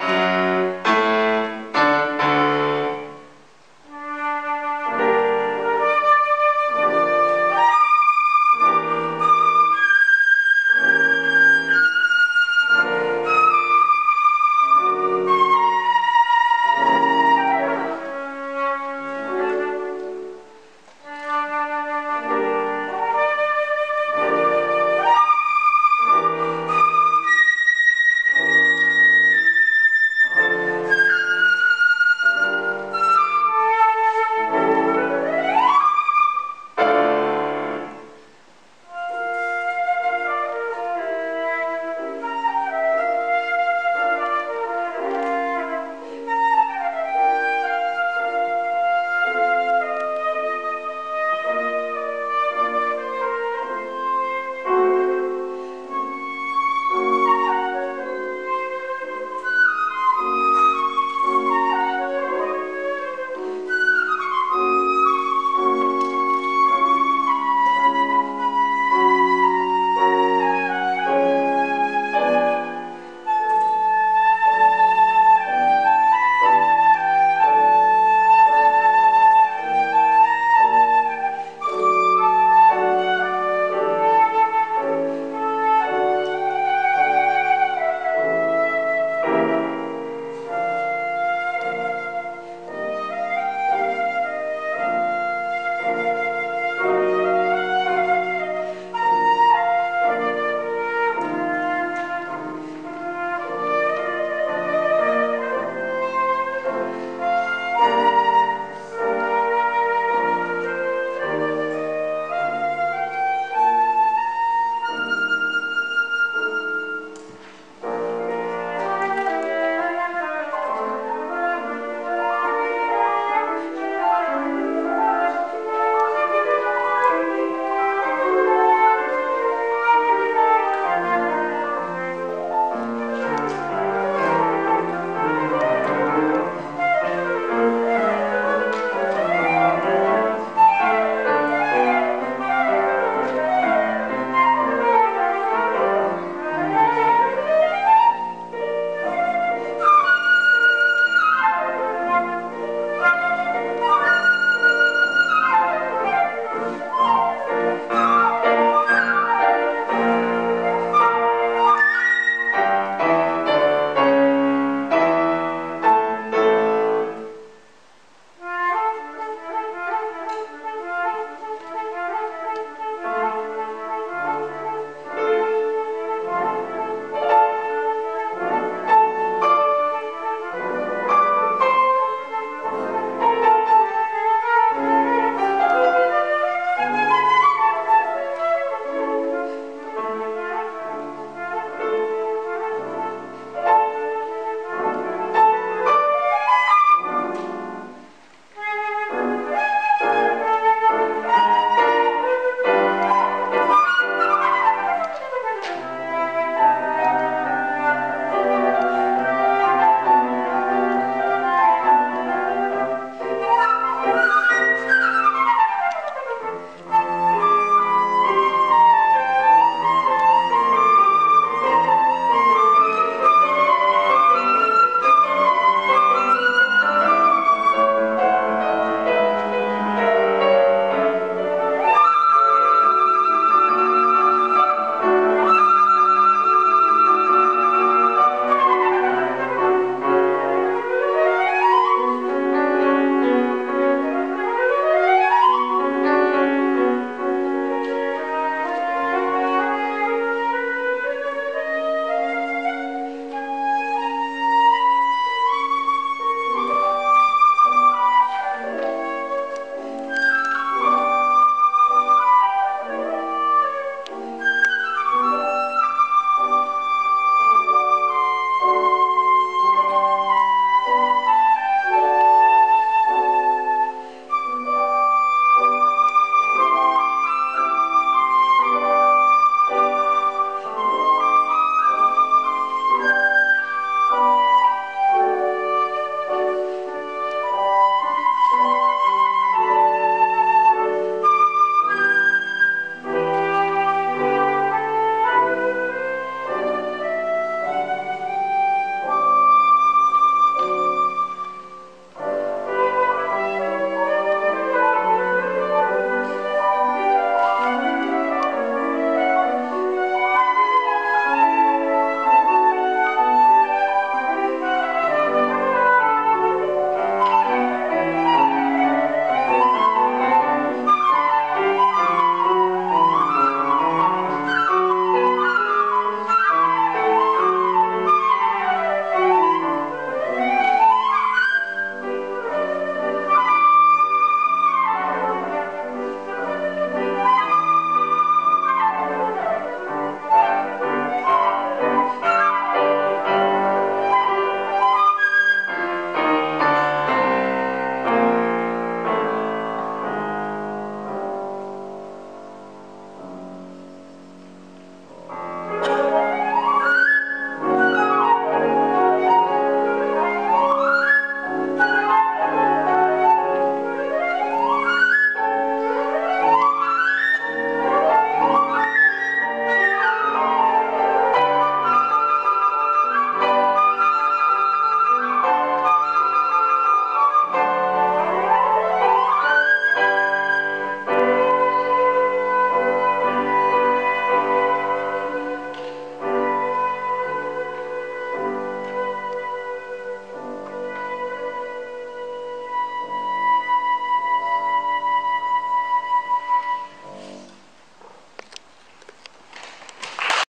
you